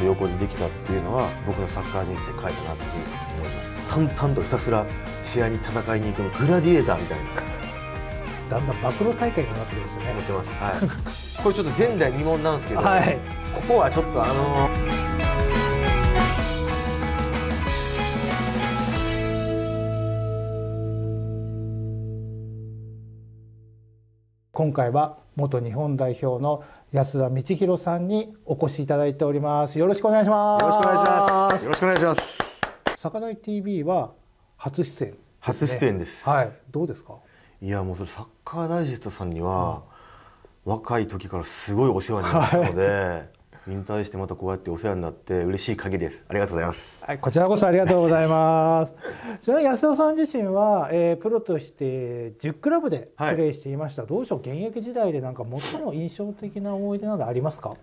と横でできたっていうのは僕のサッカー人生変えたなっていう思います。淡々とひたすら試合に戦いに行くグラディエーターみたいな。だんだん暴露大会になってくるんですよね。思ってます、はい、これちょっと前代未聞なんですけど、はい。ここはちょっとあの今回は元日本代表の安田道弘さんにお越しいただいております。よろしくお願いします。よろしくお願いします。よろしくお願いします。坂大 TV は初出演、初出演です。はい。どうですか？いやもうそれサッカーダイジェストさんには、若い時からすごいお世話になったので、引退してまたこうやってお世話になって嬉しい限りです。ありがとうございます。はい、こちらこそありがとうございます。ちなみに安田さん自身は、えープロとして10クラブでプレーしていました。どうでしょう、現役時代でなんか最も印象的な思い出などありますか？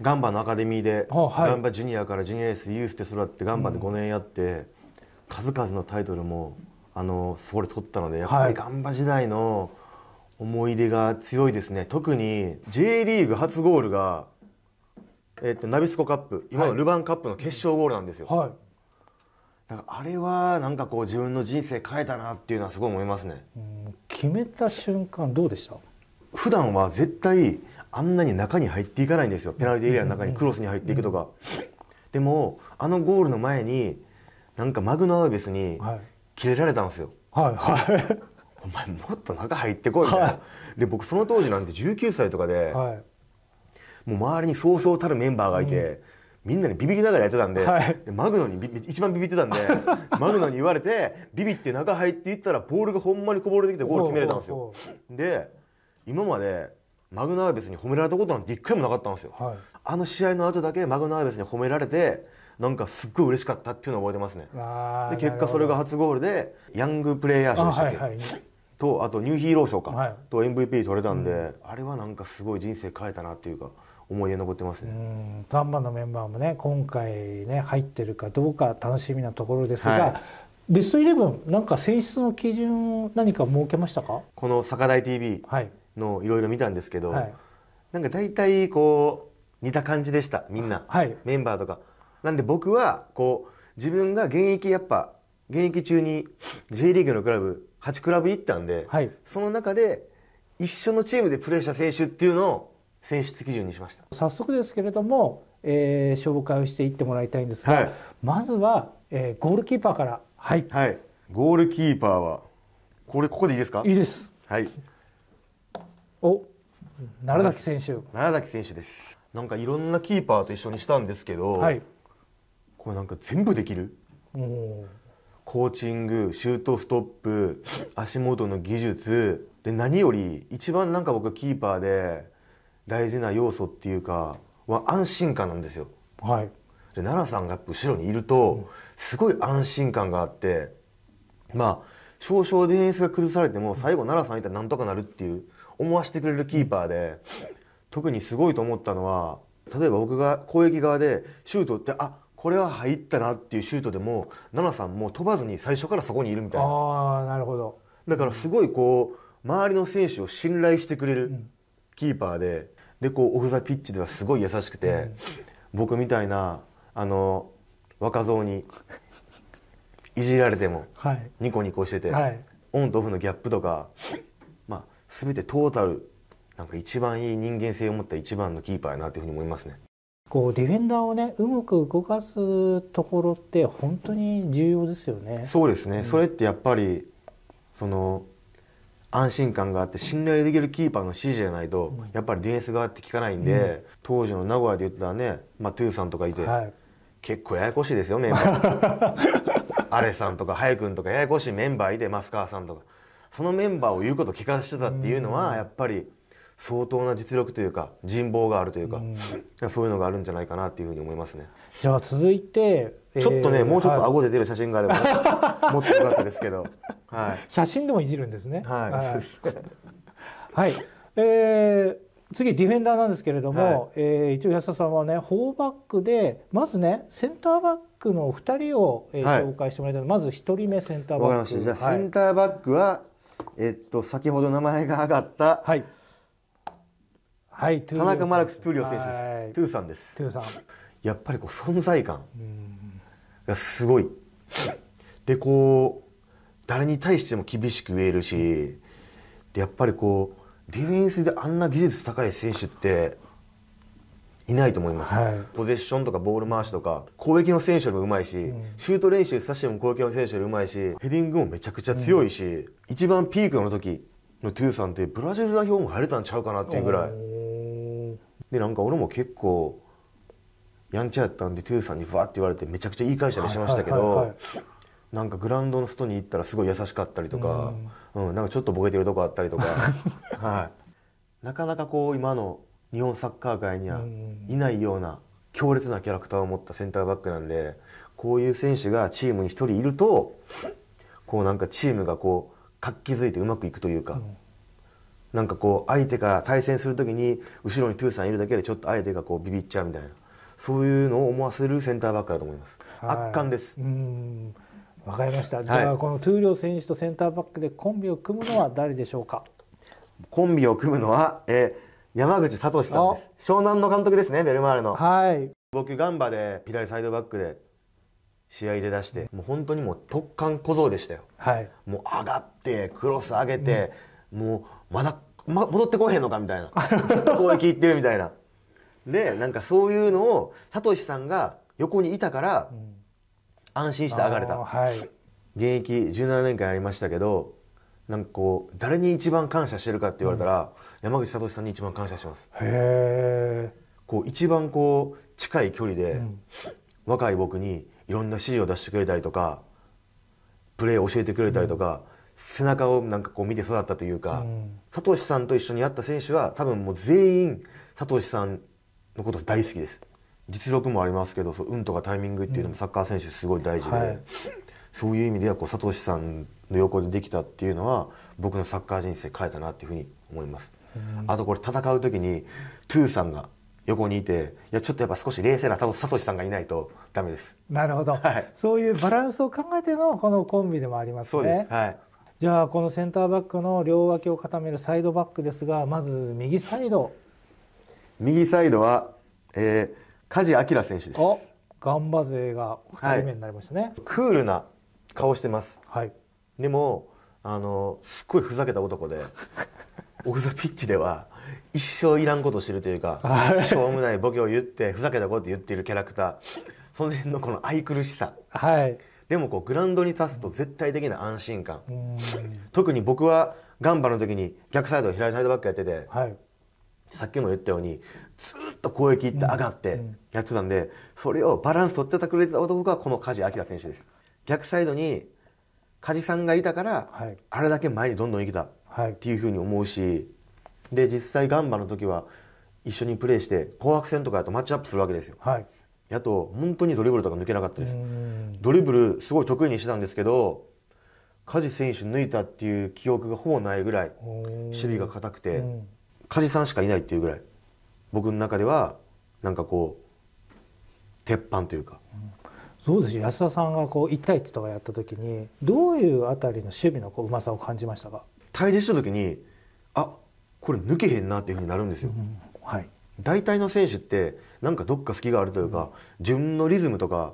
ガンバのアカデミーで、あはい。ガンバジュニアからジュニアエースユースで育ってガンバで5年やって、数々のタイトルもあのそこで取ったのでやっぱはい。りガンバ時代の思い出が強いですね。特に J リーグ初ゴールが、えっとナビスコカップ今のルヴァンカップの決勝ゴールなんですよ、はい。だからあれはなんかこう自分の人生変えたなっていうのはすごい思いますね。うん決めた瞬間どうでした？普段は絶対あんなに中に入っていかないんですよ。ペナルティーエリアの中にクロスに入っていくとか、でもあのゴールの前になんかマグナアウベスにはい。切れられたんですよ、はいはい。お前もっと中入ってこいみたいな、はで僕その当時なんて19歳とかで、はい。もう周りにそうそうたるメンバーがいて、みんなにビビりながらやってたんで,、はい。でマグノにビ一番ビビってたんで マグノに言われてビビって中入っていったらボールがほんまにこぼれてきてゴール決めれたんですよ。で今までマグナアーベスに褒められたことなんて一回もなかったんですよ、はい。あの試合の後だけマグナアーベスに褒められてなんかすっごい嬉しかったっていうのを覚えてますね。で結果それが初ゴールでヤングプレイヤー賞でしたっけ、あはいはい。とあとニューヒーロー賞か、はい。と MVP 取れたんで、あれはなんかすごい人生変えたなっていうか思い出に残ってますうね、ンバのメンバーもね今回ね入ってるかどうか楽しみなところですが、はい。ベストイレブンなんか選出の基準何か設けましたか？この「坂大 TV はい」のいろいろ見たんですけど、はい。なんか大体こう似た感じでしたみんな、はい。メンバーとか。なんで僕はこう自分が現役やっぱ現役中に J リーグのクラブ8クラブ行ったんで、はい。その中で一緒のチームでプレーした選手っていうのを選出基準にしました。早速ですけれども、えー紹介をしていってもらいたいんですが、はい。まずは、えーゴールキーパーから。はい。はい。ゴールキーパーはこれここでいいですか？いいです。はい。お奈良崎選手。奈良崎選手です。なんかいろんなキーパーと一緒にしたんですけど、はい。これなんか全部できる？もコーチングシュートストップ足元の技術。で何より一番なんか僕キーパーで大事な要素っていうかは安心感なんですよ。うはい。で奈良さんが後ろにいるとすごい安心感があってまあ少々ディフェンスが崩されても最後奈良さんいたらなんとかなるっていう思わせてくれるキーパーで特にすごいと思ったのは例えば僕が攻撃側でシュートってあこれは入ったなっていうシュートでも奈良さんも飛ばずに最初からそこにいるみたいな。ああなるほど。だからすごいこう周りの選手を信頼してくれるキーパーででこうオフ・ザ・ピッチではすごい優しくて、僕みたいなあの若造にいじられてもはいニコニコしてて、はいオンとオフのギャップとか、まあ、全てトータルなんか一番いい人間性を持った一番のキーパーやなというふうに思いますね。こうディフェンダーをねうまく動かすところって本当に重要ですよね。そうですね、それってやっぱりその安心感があって信頼できるキーパーの指示じゃないと、やっぱりディフェンス側って効かないんで、当時の名古屋で言ってたね、まあ、トゥーさんとかいて、はい。結構ややこしいですよメンバー。アレさんとかハヤ君とかややこしいメンバーいて増川さんとか。そのメンバーを言うこと聞かせてたっていうのは、やっぱり相当な実力というか人望があるというか、そういうのがあるんじゃないかなっていうふうに思いますね。じゃあ続いて、えーちょっとね、もうちょっとはい顎で出る写真があれば、もっと良かったですけど。はい。写真でもいじるんですね。はい、そうです。はい。えー次ディフェンダーなんですけれども、はいえー一応安田さんはねフォーバックでまずねセンターバックの2人を、えーはい紹介してもらいたいまず1人目センターバックわかりました。じゃあ、はいセンターバックは、えっと、先ほど名前が挙がった、はいはい、田中マルクス・トゥーリオ選手はい。です。トゥーさんです。トゥーさん。やっぱりこう存在感がすごい。でこう誰に対しても厳しく言えるしでやっぱりこうディフェンスであんな技術高い選手っていないと思います、はい、ポゼッションとかボール回しとか攻撃の選手よりもうまいし、うん、シュート練習させても攻撃の選手よりうまいしヘディングもめちゃくちゃ強いし、うん、一番ピークの時のトゥーさんってブラジル代表も入れたんちゃうかなっていうぐらいでなんか俺も結構やんちゃやったんでトゥーさんにふわって言われてめちゃくちゃ言い返したりしましたけど、なんかグラウンドの外に行ったらすごい優しかったりとか、うん、うん、なんかちょっとボケてるとこあったりとか、はい、なかなかこう今の日本サッカー界にはいないような強烈なキャラクターを持ったセンターバックなんでこういう選手がチームに1人いるとこうなんかチームがこう活気づいてうまくいくというか、うん、なんかこう相手が対戦する時に後ろにトゥーさんいるだけでちょっと相手がこうビビっちゃうみたいなそういうのを思わせるセンターバックだと思います。はい、圧巻です。わかりました。じゃあ、このトゥーリョ選手とセンターバックでコンビを組むのは誰でしょうか？コンビを組むのは、えー、山口聡さんです。湘南の監督ですね、ベルマーレの。はい。僕ガンバで左サイドバックで試合で出して、もう本当にもう突貫小僧でしたよ。はい。もう上がってクロス上げて、うん、もうまだ、ま、戻ってこへんのかみたいな。攻撃いってるみたいな。でなんかそういうのをサトシさんが横にいたから、安心して上がれた、はい、現役17年間やりましたけどなんかこう誰に一番感謝してるかって言われたら、うん、山口聡さんに一番感謝してます。へえこう一番こう近い距離で、うん、若い僕にいろんな指示を出してくれたりとかプレーを教えてくれたりとか、うん、背中をなんかこう見て育ったというか、サトシさんと一緒にやった選手は多分もう全員サトシさんのこと大好きです。実力もありますけどそう運とかタイミングっていうのもサッカー選手すごい大事で、はい、そういう意味ではこうサトシさんの横でできたっていうのは僕のサッカー人生変えたなっていうふうに思います。あとこれ戦う時にトゥーさんが横にいていやちょっとやっぱ少し冷静なサトシさんがいないとダメです。なるほど、はい、そういうバランスを考えてのこのコンビでもありますね。そうです。はいじゃあこのセンターバックの両脇を固めるサイドバックですがまず右サイド。右サイドは、えー、梶明選手です。ガンバ勢が2人目になりましたね、はい、クールな顔してます、はい、でもあのすっごいふざけた男で オフ・ザ・ピッチでは一生いらんことしてるというか、はい、しょうもないボケを言ってふざけたこと言っているキャラクター。その辺のこの愛くるしさ、はい、でもこうグラウンドに立つと絶対的な安心感。特に僕はガンバの時に逆サイド左サイドバックやってて、はい、さっきも言ったようにずっと攻撃って上がってやってたんで、それをバランス取ってたくれてた男がこの梶明選手です。逆サイドに梶さんがいたから、あれだけ前にどんどん行けた。っていうふうに思うし、で実際ガンバの時は一緒にプレーして紅白戦とかだとマッチアップするわけですよ。はい、あと本当にドリブルとか抜けなかったです。ドリブルすごい得意にしてたんですけど梶選手抜いたっていう記憶がほぼないぐらい守備が硬くて、梶さんしかいないっていうぐらい。僕の中ではなんかこう鉄板というか。そうです安田さんがこう1対1とかやった時にどういうあたりの守備のこううまさを感じましたか？対峙した時にあこれ抜けへんなっていうふうになるんですよ、うん、はい、大体の選手ってなんかどっか隙があるというか、うん、自分のリズムとか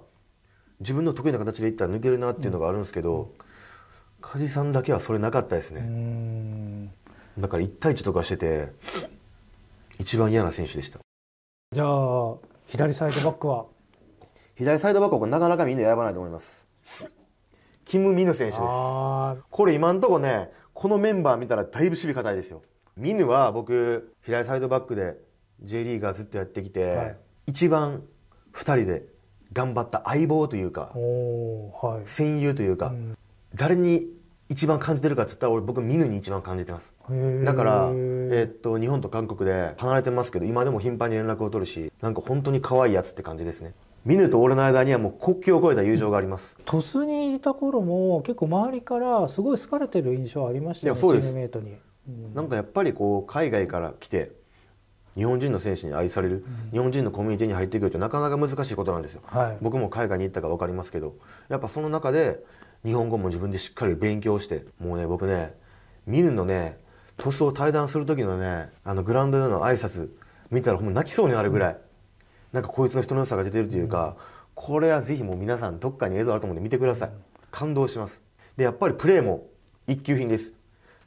自分の得意な形でいったら抜けるなっていうのがあるんですけど、梶さんだけはそれなかったですね。だから1対1とかしてて一番嫌な選手でした。じゃあ左サイドバックは？左サイドバックはなかなかみんな選ばないと思います。キム・ミヌ選手です。これ今んとこねこのメンバー見たらだいぶ守備硬いですよ。ミヌは僕左サイドバックで J リーガーずっとやってきて、はい、一番2人で頑張った相棒というか、はい、戦友というか、うん、誰に一番感じてるかって言ったら俺僕見ぬに一番感じてます。だから、えー、っと日本と韓国で離れてますけど今でも頻繁に連絡を取るしなんか本当に可愛いやつって感じですね。見ぬと俺の間にはもう国境を越えた友情があります。鳥栖にいた頃も結構周りからすごい好かれてる印象ありましたよねそうです。チームメイトに、うん、なんかやっぱりこう海外から来て日本人の選手に愛される、うん、日本人のコミュニティに入っていくってなかなか難しいことなんですよ、はい、僕も海外に行ったか分かりますけどやっぱその中で日本語も自分でしっかり勉強してもうね僕ね見るのね鳥栖を対談する時のねあのグラウンドでの挨拶見たらほんま泣きそうになるぐらい、なんかこいつの人の良さが出てるというか、これはぜひもう皆さんどっかに映像あると思うんで見てください、感動します。でやっぱりプレーも一級品です。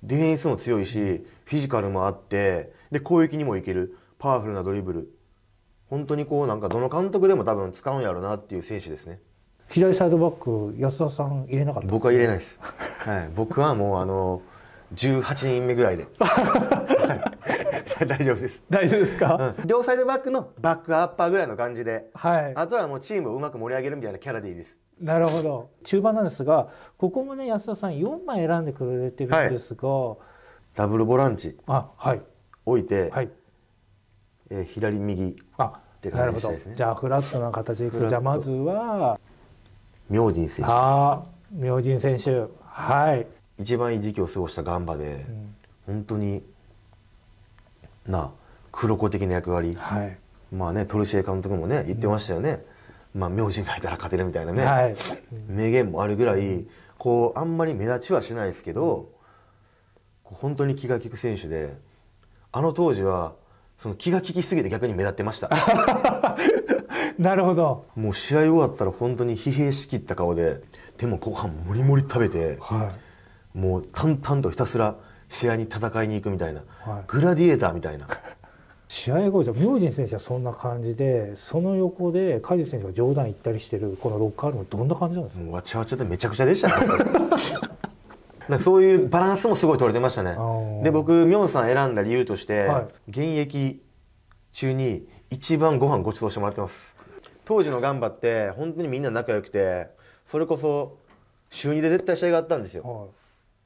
ディフェンスも強いしフィジカルもあってで攻撃にもいけるパワフルなドリブル。本当にこうなんかどの監督でも多分使うんやろうなっていう選手ですね。左サイドバック安田さん入れなかった僕は入れないです、はい、僕はもうあの18人目ぐらいで、大丈夫です。大丈夫ですか、うん、両サイドバックのバックアッパーぐらいの感じで、はい、あとはもうチームをうまく盛り上げるみたいなキャラでいいです。なるほど。中盤なんですがここもね安田さん4枚選んでくれてるんですが、はい、ダブルボランチ。あ、はい、置いて、はい。えー、左右あって感じですね。じゃあフラットな形でいく。じゃあまずは明神選手。あ明神選手。はい。一番いい時期を過ごしたガンバで、うん、本当にな黒子的な役割、はい、まあねトルシエ監督もね言ってましたよね、うん、まあ明神がいたら勝てるみたいなね、はい、名言もあるぐらいこうあんまり目立ちはしないですけど、うん、本当に気が利く選手であの当時はその気が利きすぎて逆に目立ってました。なるほど。もう試合終わったら本当に疲弊しきった顔ででもご飯もりもり食べて、はい、もう淡々とひたすら試合に戦いに行くみたいな、はい、グラディエーターみたいな。試合後じゃ明神選手はそんな感じでその横で梶選手が冗談言ったりしてるこのロッカールームどんな感じなんですか？わちゃわちゃでめちゃくちゃでしたねそういうバランスもすごい取れてましたね。で僕ミョンさん選んだ理由として、はい、現役中に一番ご飯ごちそうしてもらってます。当時のガンバって本当にみんな仲良くてそれこそ週2で絶対試合があったんですよ、はい、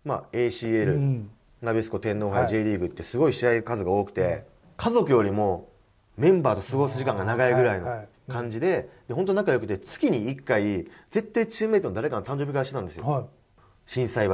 まあ ACL、うん、ナビスコ天皇杯 J リーグってすごい試合数が多くて、はい、家族よりもメンバーと過ごす時間が長いぐらいの感じでで本当仲良くて月に1回絶対チームメイトの誰かの誕生日会してたんですよ、はい、心斎橋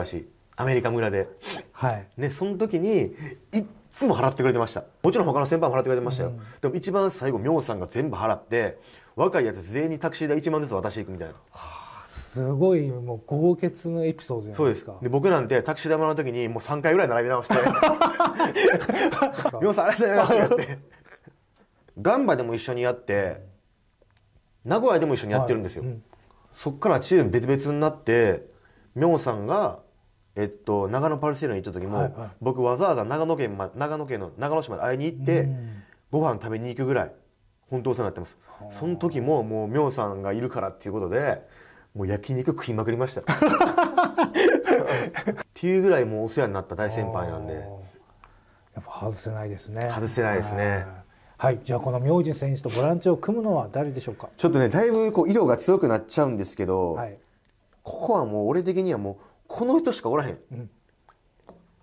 アメリカ村で、はい、ね、その時にいつも払ってくれてました。もちろん他の先輩も払ってくれてましたよ、うん、でも一番最後明さんが全部払って若いやつ全員にタクシー代1万ずつ渡していくみたいな、はあ、すごいもう豪傑のエピソードじゃないですか。で僕なんてタクシー代もらう時にもう3回ぐらい並び直して「明さんありがとうございます」って。ガンバでも一緒にやって名古屋でも一緒にやってるんですよ、はい。うん、そっからチーム別々になって明さんがえっと、長野パルセールに行った時も、はいはい、僕わざわざ長野県、ま、長野県の長野市まで会いに行って、ご飯食べに行くぐらい本当お世話になってます。その時ももう妙さんがいるからっていうことでもう焼肉食いまくりました。っていうぐらいもうお世話になった大先輩なんで。やっぱ外せないですね。外せないですね。はい。じゃあこの明神選手とボランチを組むのは誰でしょうか？ちょっとねだいぶこう色が強くなっちゃうんですけど、はい、ここはもう俺的にはもうこの人しかおらへん、うん、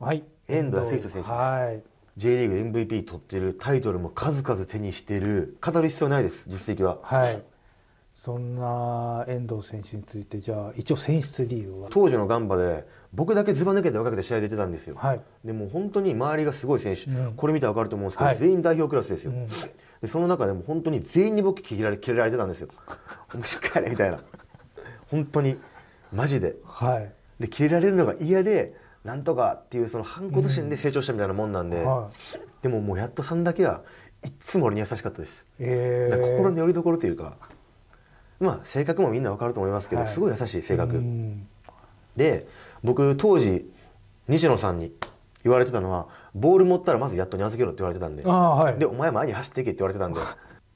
はい。遠藤康人選手はい、J リーグ MVP 取ってるタイトルも数々手にしてる語る必要ないです実績は。はい。そんな遠藤選手についてじゃあ一応選出理由は？当時のガンバで僕だけずば抜けて若くて試合出てたんですよ、はい、でも本当に周りがすごい選手、うん、これ見たら分かると思うんですけど、はい、全員代表クラスですよ、うん、でその中でも本当に全員に僕切れられ切れられてたんですよ「しっかりみたいな。本当にマジで、はい、で切れられるのが嫌でなんとかっていうその反骨心で成長したみたいなもんなんで、うんはい、でももうやっとさんだけはいっつも俺に優しかったです、えー、心のよりどころというかまあ性格もみんなわかると思いますけど、はい、すごい優しい性格、で僕当時西野さんに言われてたのはボール持ったらまずやっとに預けろって言われてたんで、はい、でお前前に走っていけって言われてたんで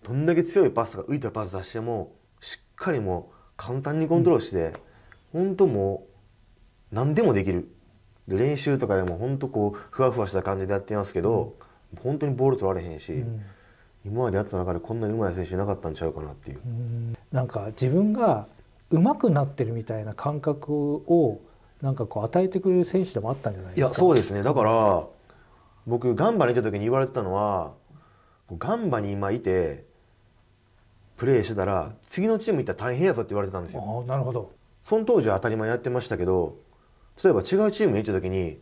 どんだけ強いパスとか浮いたパス出してもしっかりもう簡単にコントロールして、うん、本当もう何でもできる。で練習とかでも本当こうふわふわした感じでやってますけど、うん、本当にボール取られへんし、うん、今までやってた中でこんなにうまい選手いなかったんちゃうかなっていう。うん。なんか自分が上手くなってるみたいな感覚をなんかこう与えてくれる選手でもあったんじゃないですか？いやそうですね。だから僕ガンバにいた時に言われてたのはガンバに今いてプレーしてたら次のチーム行ったら大変やぞって言われてたんですよ。あなるほど。その当時は当たり前やってましたけど例えば違うチームに行った時に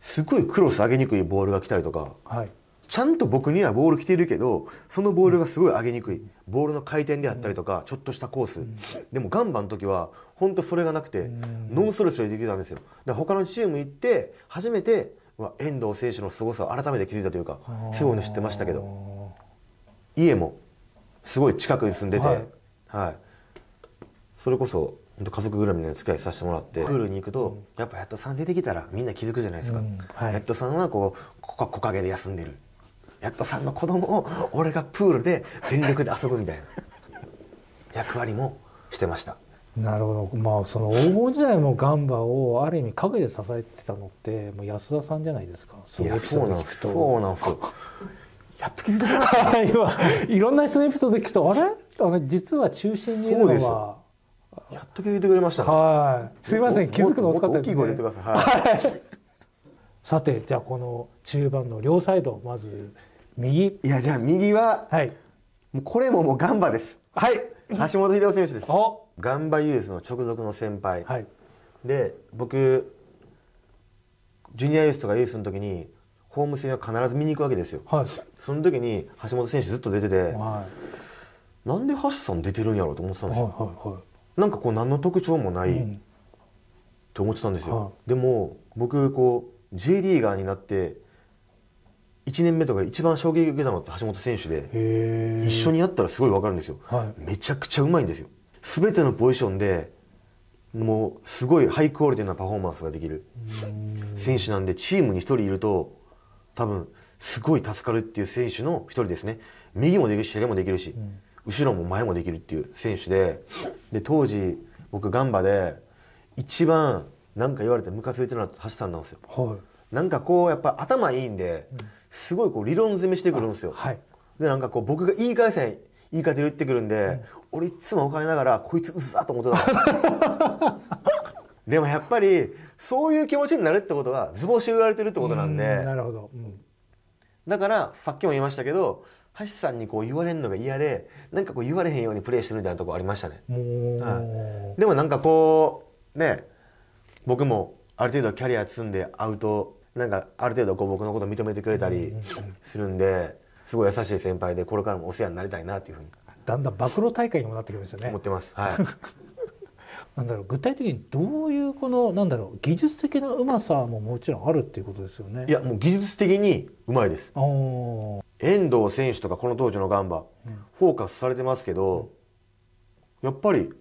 すごいクロス上げにくいボールが来たりとか、はい、ちゃんと僕にはボール来てるけどそのボールがすごい上げにくいボールの回転であったりとか、ちょっとしたコース、でもガンバの時は本当それがなくて、ノンストレスでできたんですよ。だから他のチーム行って初めて遠藤選手の凄さを改めて気づいたというかすごいの知ってましたけど。家もすごい近くに住んでて、はい、はい、それこそ家族ぐるみの付き合いさせてもらってプールに行くと、やっぱやっとさん出てきたらみんな気づくじゃないですか、うん。はい、やっとさんはこう木陰で休んでる。やっとさんの子供を俺がプールで全力で遊ぶみたいな。役割もしてました。なるほど。まあその黄金時代のガンバをある意味陰で支えてたのってもう安田さんじゃないですか。そういやそうなんですそうなんですやっと気づいてました。今 いろんな人のエピソード聞くとあれ？あれ実は中心にいるのはやっと気づいてくれました、ね、はい。すいません。気づくの遅かったですね。大きい声で言ってください、はい、さてじゃあこの中盤の両サイドまず右いやじゃあ右は、はい、もうこれももうガンバですはい橋本秀夫選手ですガンバユースの直属の先輩、はい、で僕ジュニアユースとかユースの時にホーム戦は必ず見に行くわけですよ、はい、その時に橋本選手ずっと出てて、はい、なんで橋さん出てるんやろうと思ってたんですよ、はいはいはい、なんかこう何の特徴もない、って思ってたんですよ、はい、でも僕こう J リーガーになって1年目とか一番衝撃を受けたのって橋本選手で一緒にやったらすごい分かるんですよ、はい、めちゃくちゃうまいんですよ。全てのポジションでもうすごいハイクオリティなパフォーマンスができる選手なんでチームに1人いると多分すごい助かるっていう選手の1人ですね。右もできるし左もできるし、うん、後ろも前もできるっていう選手でで当時僕ガンバで一番何か言われてムカついてるのは橋さんなんですよ、はい、なんかこうやっぱ頭いいんで、すごいこう理論詰めしてくるんですよ、はい、でなんかこう僕が言い返せ言い方で言ってくるんで、うん、俺いつもお金ながらこいつうざと思ってた でもやっぱりそういう気持ちになるってことは図星言われてるってことなんで。なるほど、うん、だからさっきも言いましたけど橋さんにこう言われるのが嫌でなんかこう言われへんようにプレーしてるみたいなとこありましたね、はい、でもなんかこうね僕もある程度キャリア積んで会うとなんかある程度こう僕のこと認めてくれたりするんですごい優しい先輩でこれからもお世話になりたいなっていうふうに。だんだん暴露大会にもなってきましたね。思ってます。はい なんだろう具体的にどういうこのなんだろう技術的なうまさももちろんあるっていうことですよね。いやもう技術的にうまいです。遠藤選手とかこの当時のガンバ、うん、フォーカスされてますけど、やっぱり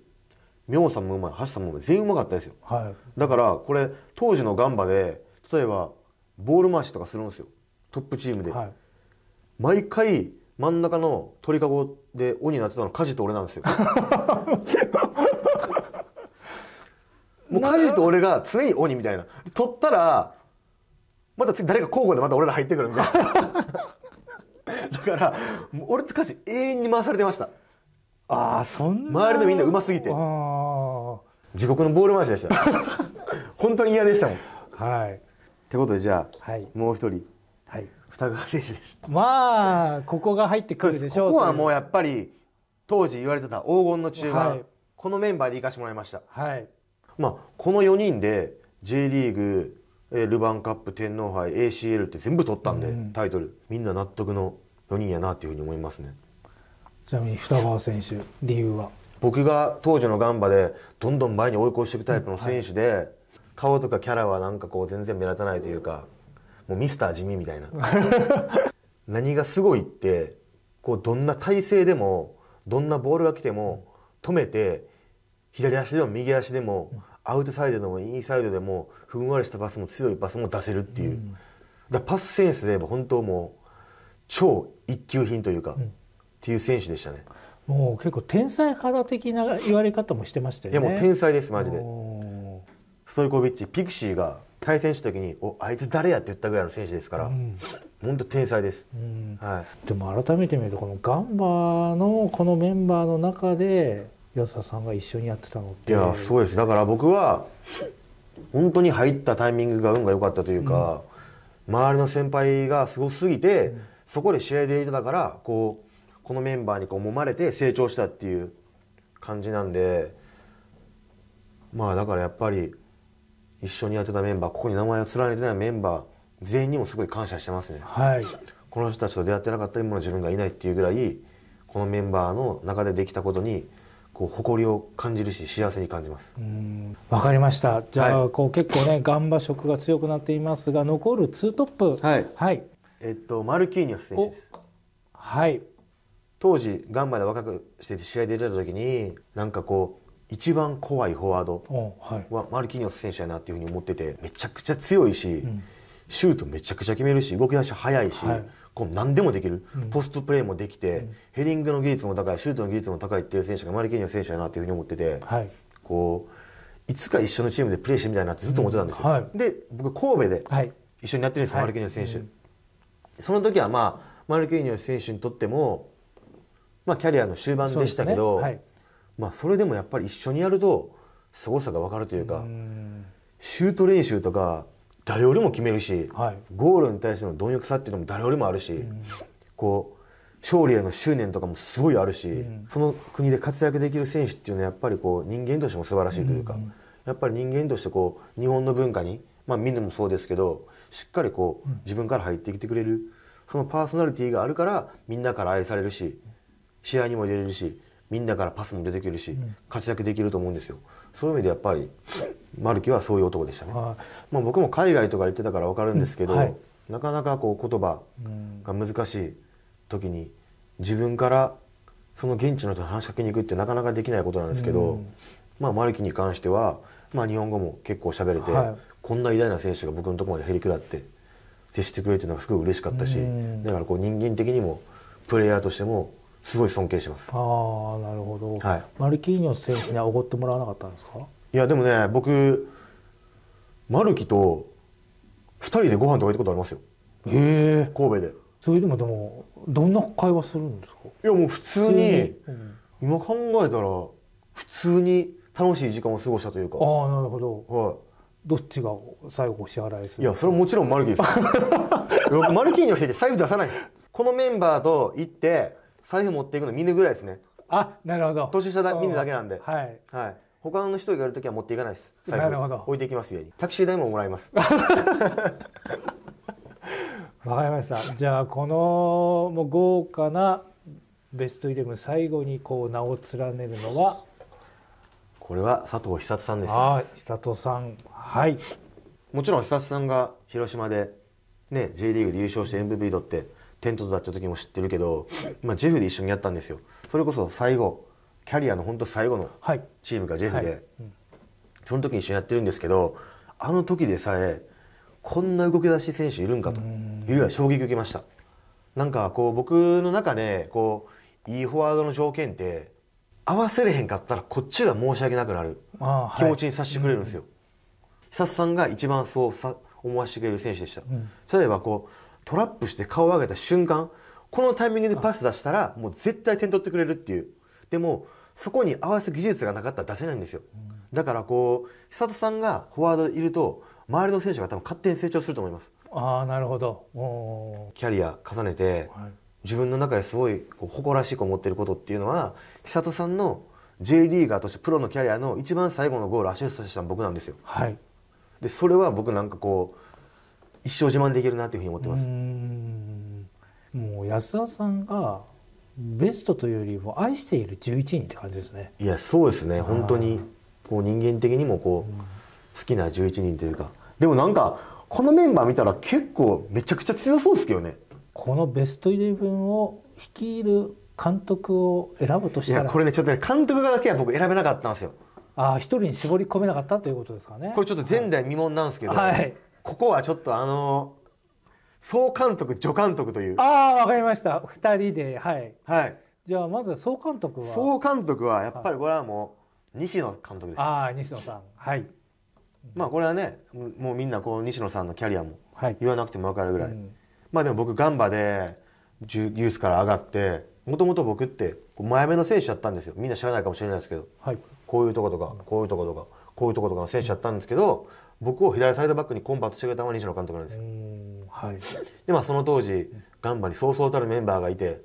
妙さんもうまい橋さんもうまい全員うまかったですよ、はい、だからこれ当時のガンバで例えばボール回しとかするんですよ。トップチームで、はい、毎回真ん中の鳥かごで鬼になってたの梶と俺なんですよ もう梶と俺が常に鬼みたいな。取ったらまた誰か交互でまた俺ら入ってくるみたいな。だから俺と梶永遠に回されてました。ああそんな周りのみんなうますぎて。地獄のボール回しでした。本当に嫌でしたもん。はい。ってことでじゃあ、はい、もう一人、はい、二川選手です。まあここが入ってくるでしょうここはもうやっぱり当時言われてた黄金の中盤、はい、このメンバーで行かしてもらいました、はい、まあこの4人で J リーグルヴァンカップ天皇杯 ACL って全部取ったんで、うん、タイトル。みんな納得の4人やなっていうふうに思いますね。ちなみに二川選手理由は？僕が当時のガンバでどんどん前に追い越していくタイプの選手で、うんはい、顔とかキャラはなんかこう全然目立たないというかもうミスター地味みたいな。何がすごいってこうどんな体勢でもどんなボールが来ても止めて左足でも右足でもアウトサイドでもインサイドでもふんわりしたパスも強いパスも出せるっていう、だパスセンスで言えば本当もう超一級品というか、っていう選手でしたね。もう結構天才肌的な言われ方もしてましたよね。いやもう天才ですマジで。ストイコビッチピクシーが対戦した時に「おあいつ誰や?」って言ったぐらいの選手ですから、うん、本当天才です、うん、はい、でも改めて見るとこのガンバのこのメンバーの中で安田さんが一緒にやってたのって。いやそうです。だから僕は本当に入ったタイミングが運が良かったというか、うん、周りの先輩がすごすぎて、そこで試合で入れてたからこうこのメンバーにこう揉まれて成長したっていう感じなんでまあだからやっぱり一緒にやってたメンバーここに名前を連ねてないメンバー全員にもすごい感謝してますね、はい、この人たちと出会ってなかった今の自分がいないっていうぐらいこのメンバーの中でできたことにこう誇りを感じるし幸せに感じます。わかりました。じゃあ、はい、こう結構ねガンバ色が強くなっていますが残るツートップ。はい、はい、えっとマルキーニョス選手です。はい。当時ガンバで若くして試合出てた時になんかこう一番怖いフォワードはマルキーニョス選手やなっていうふうに思っててめちゃくちゃ強いし、うん、シュートめちゃくちゃ決めるし動き出し早いし、はい、こう何でもできる、うん、ポストプレーもできて、うん、ヘディングの技術も高いシュートの技術も高いっていう選手がマルキーニョス選手やなっていうふうに思ってて、はい、こういつか一緒のチームでプレーしてみたいなってずっと思ってたんですよ。はい、で僕神戸で一緒にやってるんですよ、マルキーニ選手。その時はまあマルキーニ選手にとってもまあ、キャリアの終盤でしたけど、ね。はい、まあ、それでもやっぱり一緒にやると凄さが分かるというかシュート練習とか誰よりも決めるし、はい、ゴールに対しての貪欲さっていうのも誰よりもあるしこう勝利への執念とかもすごいあるしその国で活躍できる選手っていうのはやっぱりこう人間としても素晴らしいというかやっぱり人間としてこう日本の文化に、まあ、みんなもそうですけどしっかりこう自分から入ってきてくれるそのパーソナリティがあるからみんなから愛されるし試合にも出れるしみんなからパスも出てくるし、活躍できると思うんですよそういう意味でやっぱりマルキはそういう男でしたね、はい、まあ、僕も海外とか行ってたから分かるんですけど、うんはい、なかなかこう言葉が難しい時に自分からその現地の人に話しかけに行くってなかなかできないことなんですけど、うん、まあ、マルキに関しては、まあ、日本語も結構喋れて、はい、こんな偉大な選手が僕のところまでへりくだって接してくれるっていうのがすごい嬉しかったし、うん、だからこう人間的にもプレイヤーとしてもすごい尊敬します。ああなるほど、はい、マルキーニョス選手にはおごってもらわなかったんですか？いやでもね僕マルキと2人でご飯とか行ったことありますよ。へえ神戸で。それでもでもどんな会話するんですか？いやもう普通に、うん、今考えたら普通に楽しい時間を過ごしたというか。ああなるほど。はい。どっちが最後お支払いするいやそれはもちろんマルキーです マルキーニョスって財布出さないです。このメンバーと行って財布持っていくの見ぬぐらいですね。あなるほど。年下だ見ぬだけなんで。はい、はい、他の人がやるときは持っていかないです。財布。置いていきます家に。タクシー代ももらいます。わかりました。じゃあこのもう豪華なベストイレブン最後にこう名を連ねるのは？これは佐藤久さんです。はい。久藤さん。はい。もちろん久さんが広島でね J リーグで優勝して MVP 取ってテントだった時も知ってるけど、まあ、ジェフで一緒にやったんですよ。それこそ最後キャリアの本当最後のチームがジェフで、はい。うん、その時に一緒にやってるんですけどあの時でさえこんな動き出し選手いるんかというぐらい衝撃受けました。なんかこう僕の中でこういいフォワードの条件って合わせれへんかったらこっちが申し訳なくなる気持ちにさせてくれるんですよ、久さんが一番そうさ思わせてくれる選手でした、うん、例えばこうトラップして顔を上げた瞬間このタイミングでパス出したらもう絶対点取ってくれるっていう。でもそこに合わせる技術がなかったら出せないんですよ、だからこう久里さんがフォワードいると周りの選手が多分勝手に成長すると思います。ああなるほど。キャリア重ねて、はい、自分の中ですごいこう誇らしく思っていることっていうのは久里さんの J リーガーとしてプロのキャリアの一番最後のゴールアシストしたの僕なんですよ、はい、でそれは僕なんかこう一生自慢できるなというふうに思ってます。もう安田さんがベストというよりも愛している11人って感じですね。いやそうですね。本当にこう人間的にもこう好きな11人というか。でもなんかこのメンバー見たら結構めちゃくちゃ強そうですけどね。このベストイレブンを率いる監督を選ぶとしたら。これねちょっとね監督だけは僕選べなかったんですよ。ああ一人に絞り込めなかったということですかね。これちょっと前代未聞なんですけど、はい、ここはちょっとあの総監督助監督という。ああわかりました。2人ではい。はい。じゃあまず総監督は？総監督はやっぱりこれはもう西野監督です。ああ西野さん。はい。まあこれはねもうみんなこう西野さんのキャリアも言わなくても分かるぐらい、はいうん、まあでも僕ガンバでユースから上がってもともと僕って前目の選手だったんですよ。みんな知らないかもしれないですけど、はい、こういうとことかこういうとことかこういうとことかの選手だったんですけど僕を左サイドバックにコンバートしてくれたのは西野監督なんですよ。はい、でまあその当時ガンバにそうそうたるメンバーがいて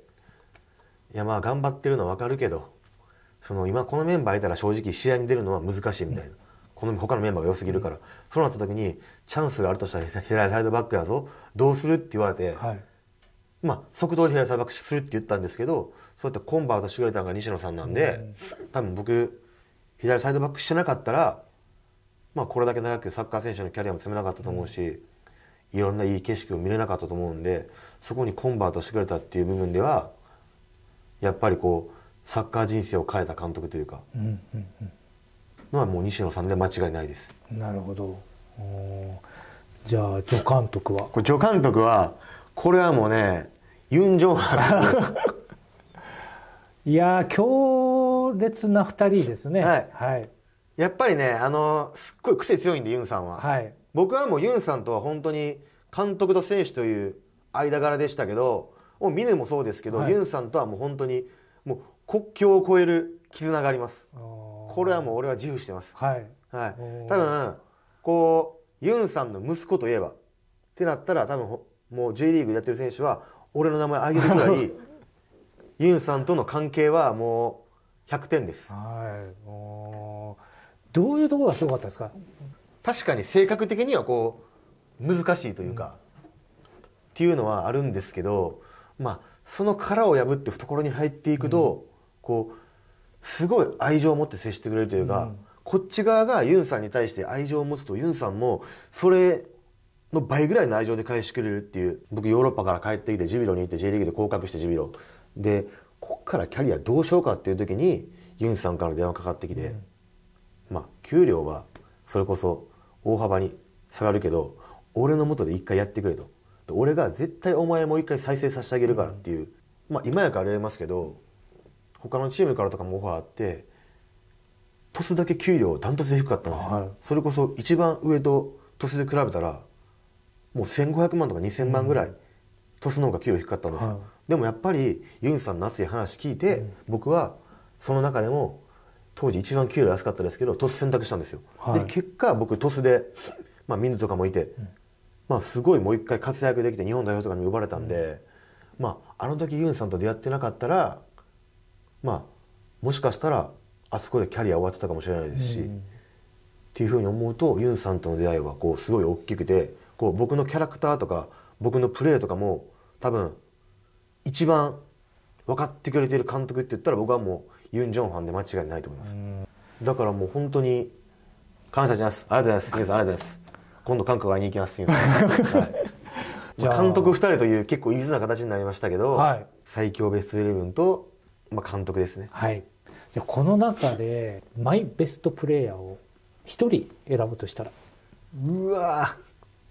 いやまあ頑張ってるのは分かるけどその今このメンバーいたら正直試合に出るのは難しいみたいな、この他のメンバーが良すぎるから、そうなった時にチャンスがあるとしたら左サイドバックやぞどうするって言われて、はい、まあ即答で左サイドバックするって言ったんですけどそうやってコンバートしてくれたのが西野さんなんで、多分僕左サイドバックしてなかったらまあ、これだけ長くサッカー選手のキャリアも積めなかったと思うし、いろんないい景色を見れなかったと思うんでそこにコンバートしてくれたっていう部分ではやっぱりこうサッカー人生を変えた監督というか、うんうんうん、のはもう西野さんで間違いないです。なるほど。じゃあ助監督は？これ助監督はこれはもうねユン・ジョンハン。いや強烈な2人ですね、はい、はい、やっぱりねあのすっごい癖強いんでユンさんは、はい、僕はもうユンさんとは本当に監督と選手という間柄でしたけどもうミネもそうですけど、はい、ユンさんとはもう本当にもう国境を越える絆があります。これはもう俺は自負してます。はい、はい、多分こうユンさんの息子といえばってなったら多分もう J リーグやってる選手は俺の名前挙げるぐらい ユンさんとの関係はもう100点です。はい、どういうところがすごかったですか？確かに性格的にはこう難しいというか、うん、っていうのはあるんですけどまあその殻を破って懐に入っていくと、うん、こうすごい愛情を持って接してくれるというか、うん、こっち側がユンさんに対して愛情を持つとユンさんもそれの倍ぐらいの愛情で返してくれるっていう僕ヨーロッパから帰ってきてジビロに行って J リーグで降格してジビロ。でこっからキャリアどうしようかっていう時にユンさんから電話かかってきて、うん、まあ給料はそれこそ大幅に下がるけど俺のもとで一回やってくれと。俺が絶対お前もう一回再生させてあげるからっていう、まあ今やから言えますけど他のチームからとかもオファーあってトスだけ給料ダントツで低かったんですよ、はい、それこそ一番上とトスで比べたらもう1500万とか2000万ぐらい、トスの方が給料低かったんですよ、はい、でもやっぱりユンさんの熱い話聞いて、うん、僕はその中でも当時一番給料安かったですけどトス選択したんですよ、はい、で結果僕トスで、まあ、ミンとかもいて、うん、まあ、すごいもう一回活躍できて日本代表とかに呼ばれたんで、うん、まあ、あの時ユンさんと出会ってなかったらまあもしかしたらあそこでキャリア終わってたかもしれないですし、っていうふうに思うとユンさんとの出会いはこうすごい大きくてこう僕のキャラクターとか僕のプレーとかも多分一番分かってくれてる監督って言ったら僕はもうユン・ジョンファンで間違いないと思います、だからもう本当に感謝します。ありがとうございます。皆さんありがとうございます。今度韓国会いに行きます はい、監督2人という結構いびつな形になりましたけど、はい、最強ベストイレブンと、まあ、監督ですね。はい。この中でマイベストプレーヤーを1人選ぶとしたら。うわ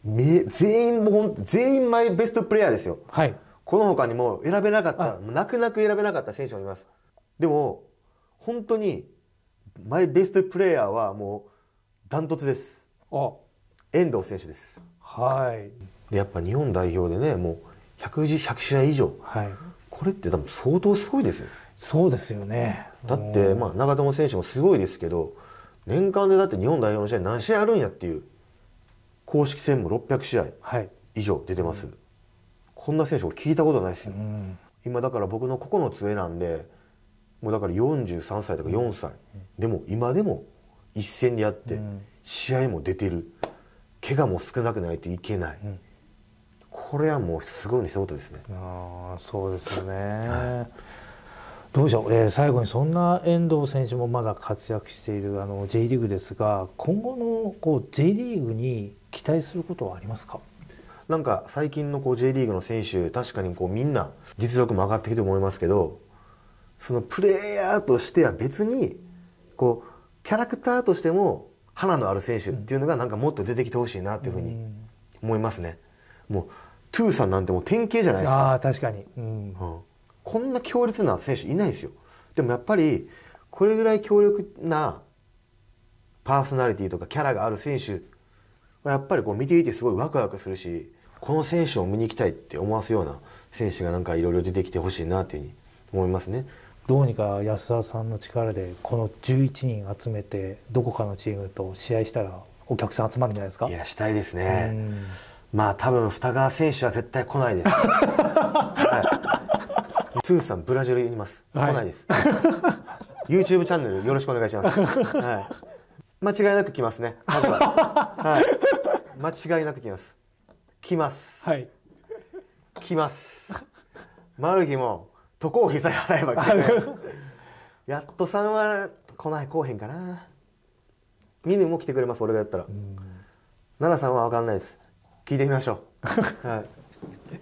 全員もん全員マイベストプレーヤーですよ、はい、この他にも選べなかった泣く泣く選べなかった選手もいます。でも本当にマイベストプレーヤーはもうダントツです。あ。遠藤選手です。はい。でやっぱ日本代表でねもう 100, 100試合以上、はい、これって多分相当すごいですよ。そうですよね。だってまあ長友選手もすごいですけど年間でだって日本代表の試合何試合あるんやっていう公式戦も600試合以上出てます、はい、こんな選手聞いたことないですよ、うん、今だから僕の9つ上なんでもうだから43歳とか4歳、うん、でも今でも一戦でやって試合も出てる。怪我も少なくないといけない、うん、これはもうすごい一言ですね。あそうですよね、はい。どうでしょう、えー、最後にそんな遠藤選手もまだ活躍しているあの J リーグですが今後のこう J リーグに期待することはありますか？なんか最近のこう J リーグの選手確かにこうみんな実力も上がってきてると思いますけどそのプレイヤーとしては別にこうキャラクターとしても花のある選手っていうのがなんかもっと出てきてほしいなっていうふうに思いますね。もうトゥーさんなんてもう典型じゃないですか。あ確かに、うん、うんこんな強烈な選手いないですよでもやっぱりこれぐらい強力なパーソナリティとかキャラがある選手はやっぱりこう見ていてすごいワクワクするしこの選手を見に行きたいって思わすような選手がなんかいろいろ出てきてほしいなっていうふうに思いますね。どうにか安田さんの力でこの11人集めてどこかのチームと試合したらお客さん集まるんじゃないですか？いやしたいですね。まあ多分二川選手は絶対来ないです。はい。トゥーさんブラジルにいます、はい、来ないです。YouTube チャンネルよろしくお願いします、はい、間違いなく来ますね。まずは、はい、間違いなく来ます。来ます。はい。来ます。マルギも渡航費さえ払えばやっとさんは来ない来おへんかな。ミヌも来てくれます俺がやったら。奈良さんは分かんないです。聞いてみましょう。はい。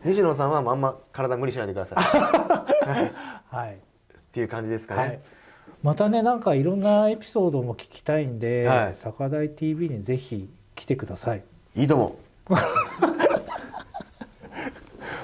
西野さんはあんま体無理しないでください。はい。っていう感じですかね。はい。またねなんかいろんなエピソードも聞きたいんで、はい。坂大 TV にぜひ来てください。い、いと思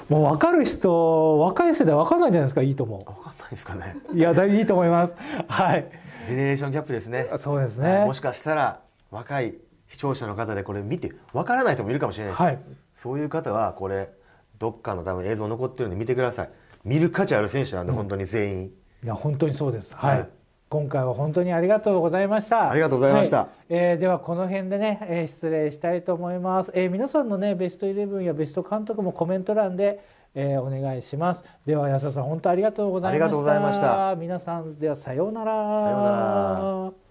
もう分かる人若い世代分かんないんじゃないですかいいと思う。わかんないですかね。ういやだいいと思いますはいジェネレーションギャップですね。そうですねはいもしかしたら若い視聴者の方でこれ見てわからない人もいるかもしれないです。はいそういう方はこれどっかの多分映像残ってるんで見てください。見る価値ある選手なんで、本当に全員。いや本当にそうですはい、はい今回は本当にありがとうございました。ありがとうございました。はえーではこの辺でね、えー失礼したいと思います、えー皆さんのねベストイレブンやベスト監督もコメント欄で、えーお願いします。では安田さん本当ありがとうございました。ありがとうございました。皆さんではさようなら。さようなら